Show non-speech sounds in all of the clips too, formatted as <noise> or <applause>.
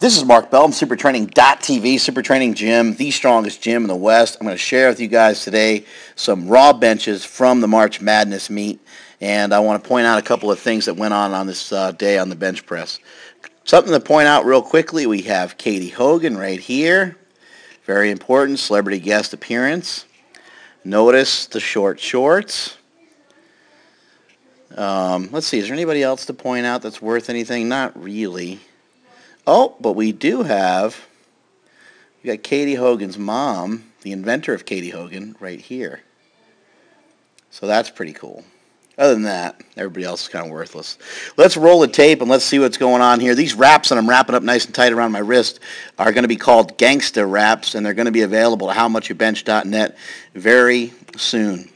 This is Mark Bell. I'm SuperTraining.tv, Super Training Gym, the strongest gym in the West. I'm going to share with you guys today some raw benches from the March Madness meet, and I want to point out a couple of things that went on on this uh, day on the bench press. Something to point out real quickly, we have Katie Hogan right here. Very important, celebrity guest appearance. Notice the short shorts. Um, let's see, is there anybody else to point out that's worth anything? Not really. Oh, but we do have, we got Katie Hogan's mom, the inventor of Katie Hogan, right here. So that's pretty cool. Other than that, everybody else is kind of worthless. Let's roll the tape and let's see what's going on here. These wraps that I'm wrapping up nice and tight around my wrist are going to be called Gangsta wraps, and they're going to be available at howmuchyabench.net very soon.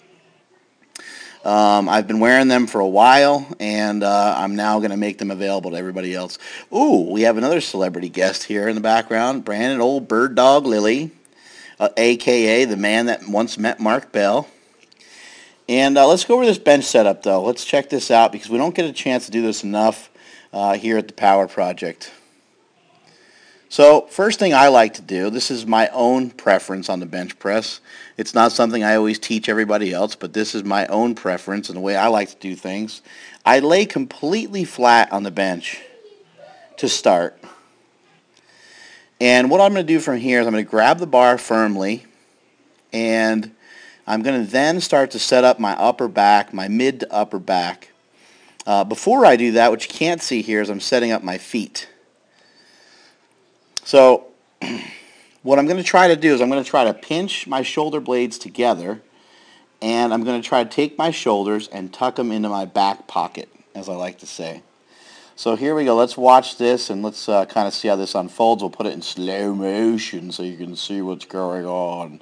Um, I've been wearing them for a while, and uh, I'm now going to make them available to everybody else. Ooh, we have another celebrity guest here in the background, Brandon Old Bird Dog Lilly, uh, a.k.a. the man that once met Mark Bell. And uh, let's go over this bench setup, though. Let's check this out because we don't get a chance to do this enough uh, here at the Power Project. So first thing I like to do, this is my own preference on the bench press. It's not something I always teach everybody else, but this is my own preference and the way I like to do things. I lay completely flat on the bench to start. And what I'm going to do from here is I'm going to grab the bar firmly and I'm going to then start to set up my upper back, my mid to upper back. Uh, before I do that, what you can't see here is I'm setting up my feet. So <clears throat> what I'm going to try to do is I'm going to try to pinch my shoulder blades together and I'm going to try to take my shoulders and tuck them into my back pocket, as I like to say. So here we go. Let's watch this and let's uh, kind of see how this unfolds. We'll put it in slow motion so you can see what's going on.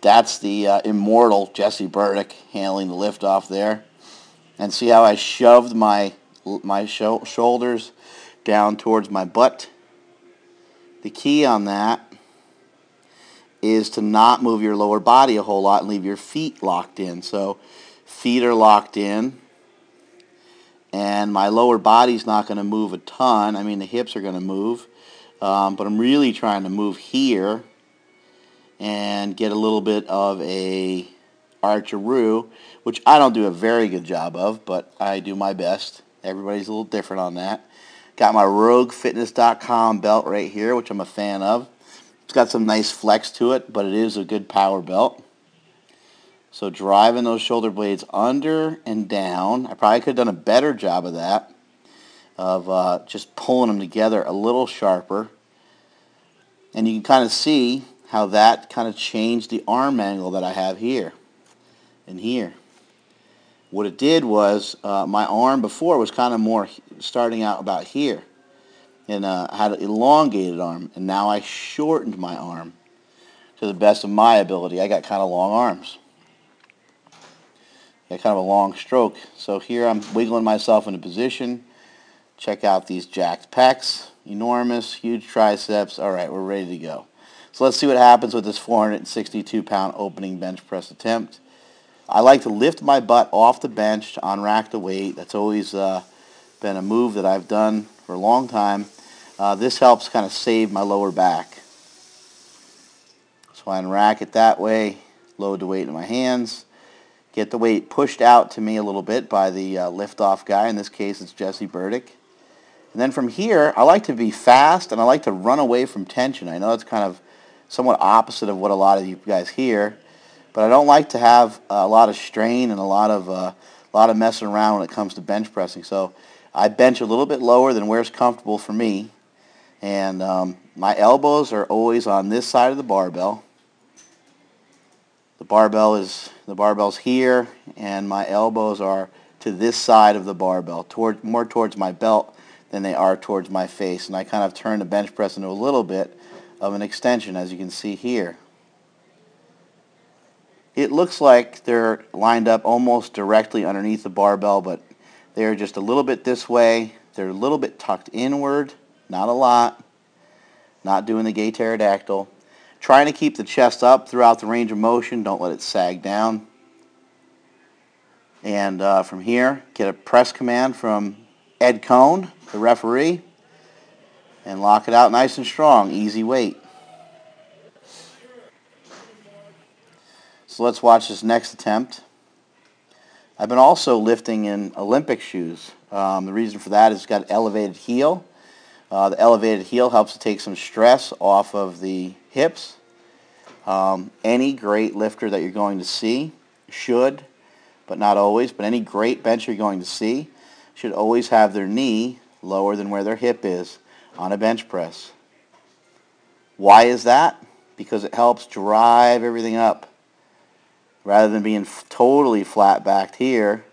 That's the uh, immortal Jesse Burdick handling the lift off there. And see how I shoved my, my sh shoulders down towards my butt the key on that is to not move your lower body a whole lot and leave your feet locked in. So feet are locked in and my lower body's not going to move a ton. I mean, the hips are going to move, um, but I'm really trying to move here and get a little bit of a archeroo, which I don't do a very good job of, but I do my best. Everybody's a little different on that. Got my RogueFitness.com belt right here, which I'm a fan of. It's got some nice flex to it, but it is a good power belt. So driving those shoulder blades under and down. I probably could have done a better job of that, of uh, just pulling them together a little sharper. And you can kind of see how that kind of changed the arm angle that I have here and here. What it did was uh, my arm before was kind of more starting out about here and uh, had an elongated arm and now I shortened my arm to the best of my ability. I got kind of long arms. Got kind of a long stroke. So here I'm wiggling myself into position. Check out these jacked pecs. Enormous, huge triceps. All right, we're ready to go. So let's see what happens with this 462 pound opening bench press attempt. I like to lift my butt off the bench to unrack the weight. That's always uh, been a move that I've done for a long time. Uh, this helps kind of save my lower back. So I unrack it that way, load the weight in my hands, get the weight pushed out to me a little bit by the uh, lift-off guy. In this case, it's Jesse Burdick. And then from here, I like to be fast and I like to run away from tension. I know it's kind of somewhat opposite of what a lot of you guys hear. But I don't like to have a lot of strain and a lot of uh, a lot of messing around when it comes to bench pressing. So I bench a little bit lower than where's comfortable for me. And um, my elbows are always on this side of the barbell. The barbell is the barbell's here, and my elbows are to this side of the barbell, toward more towards my belt than they are towards my face. And I kind of turn the bench press into a little bit of an extension, as you can see here it looks like they're lined up almost directly underneath the barbell, but they're just a little bit this way. They're a little bit tucked inward, not a lot. Not doing the gay pterodactyl. Trying to keep the chest up throughout the range of motion. Don't let it sag down. And uh, from here, get a press command from Ed Cohn, the referee. and lock it out nice and strong. Easy weight. So let's watch this next attempt. I've been also lifting in Olympic shoes. Um, the reason for that is it's got elevated heel. Uh, the elevated heel helps to take some stress off of the hips. Um, any great lifter that you're going to see should, but not always, but any great bencher you're going to see should always have their knee lower than where their hip is on a bench press. Why is that? Because it helps drive everything up. Rather than being totally flat backed here,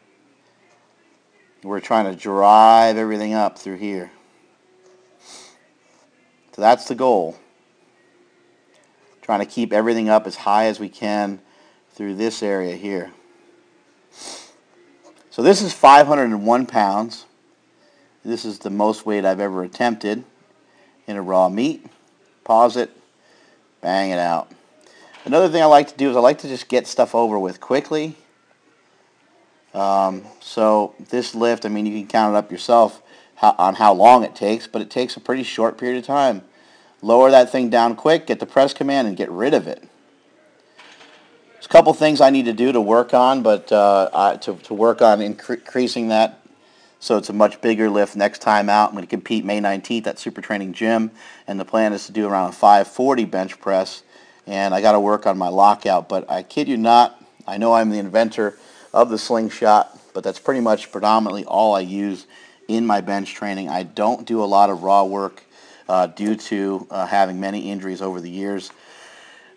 we're trying to drive everything up through here. So that's the goal. Trying to keep everything up as high as we can through this area here. So this is 501 pounds. This is the most weight I've ever attempted in a raw meet. Pause it, bang it out. Another thing I like to do is I like to just get stuff over with quickly. Um, so this lift, I mean, you can count it up yourself how, on how long it takes, but it takes a pretty short period of time. Lower that thing down quick, get the press command, and get rid of it. There's a couple things I need to do to work on, but uh, I, to, to work on incre increasing that so it's a much bigger lift next time out. I'm going to compete May 19th at Super Training Gym, and the plan is to do around a 540 bench press, and I got to work on my lockout, but I kid you not, I know I'm the inventor of the slingshot, but that's pretty much predominantly all I use in my bench training. I don't do a lot of raw work uh, due to uh, having many injuries over the years.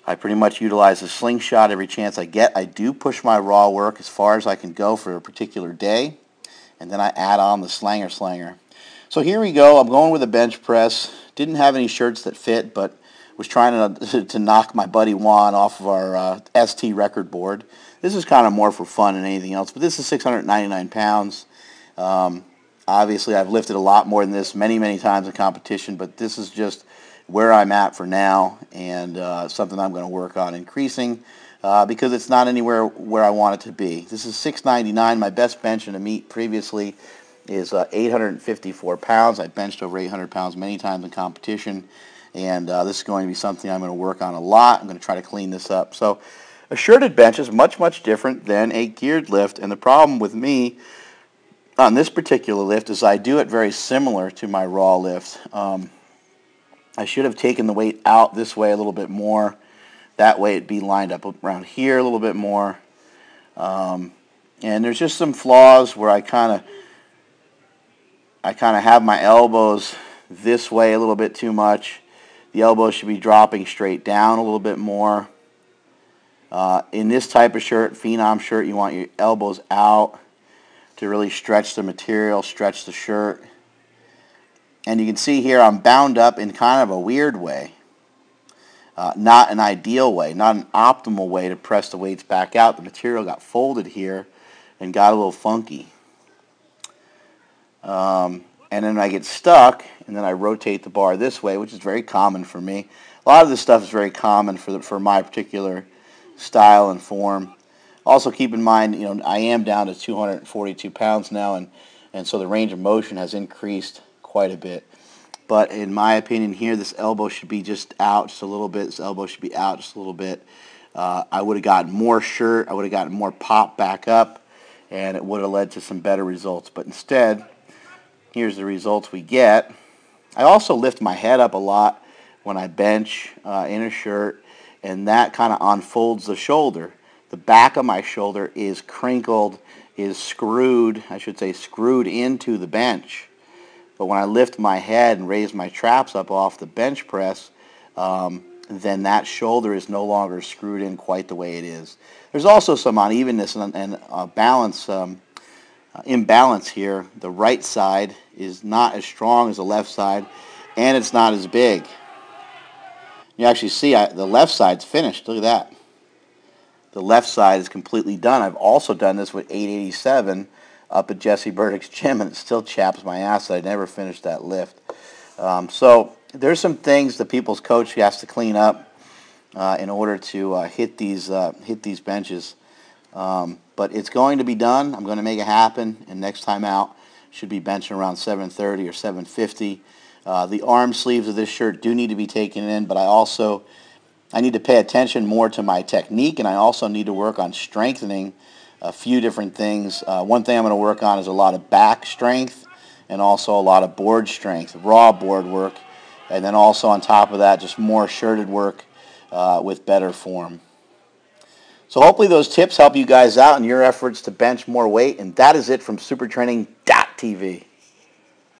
I pretty much utilize the slingshot every chance I get. I do push my raw work as far as I can go for a particular day, and then I add on the slanger slanger. So here we go. I'm going with a bench press. Didn't have any shirts that fit, but was trying to, <laughs> to knock my buddy Juan off of our uh, ST record board. This is kind of more for fun than anything else, but this is 699 pounds. Um, Obviously, I've lifted a lot more than this many, many times in competition, but this is just where I'm at for now and uh, something I'm going to work on increasing uh, because it's not anywhere where I want it to be. This is 699. My best bench in a meet previously is uh, 854 pounds. I benched over 800 pounds many times in competition, and uh, this is going to be something I'm going to work on a lot. I'm going to try to clean this up. So a shirted bench is much, much different than a geared lift, and the problem with me on this particular lift is I do it very similar to my raw lift. Um, I should have taken the weight out this way a little bit more. That way it'd be lined up around here a little bit more. Um, and there's just some flaws where I kind of I kind of have my elbows this way a little bit too much. The elbows should be dropping straight down a little bit more. Uh, in this type of shirt, Phenom shirt, you want your elbows out to really stretch the material, stretch the shirt. And you can see here I'm bound up in kind of a weird way. Uh, not an ideal way, not an optimal way to press the weights back out. The material got folded here and got a little funky. Um, and then I get stuck, and then I rotate the bar this way, which is very common for me. A lot of this stuff is very common for, the, for my particular style and form. Also keep in mind, you know, I am down to 242 pounds now, and, and so the range of motion has increased quite a bit. But in my opinion here, this elbow should be just out just a little bit. This elbow should be out just a little bit. Uh, I would have gotten more shirt. I would have gotten more pop back up, and it would have led to some better results. But instead, here's the results we get. I also lift my head up a lot when I bench uh, in a shirt, and that kind of unfolds the shoulder the back of my shoulder is crinkled, is screwed, I should say screwed into the bench. But when I lift my head and raise my traps up off the bench press, um, then that shoulder is no longer screwed in quite the way it is. There's also some unevenness and, and uh, balance, um, uh, imbalance here. The right side is not as strong as the left side, and it's not as big. You actually see I, the left side's finished. Look at that the left side is completely done. I've also done this with 887 up at Jesse Burdick's gym, and it still chaps my ass that I never finished that lift. Um, so there's some things the people's coach has to clean up uh, in order to uh, hit these uh, hit these benches. Um, but it's going to be done. I'm going to make it happen, and next time out should be benching around 730 or 750. Uh, the arm sleeves of this shirt do need to be taken in, but I also I need to pay attention more to my technique, and I also need to work on strengthening a few different things. Uh, one thing I'm going to work on is a lot of back strength and also a lot of board strength, raw board work, and then also on top of that, just more shirted work uh, with better form. So hopefully those tips help you guys out in your efforts to bench more weight, and that is it from supertraining.tv.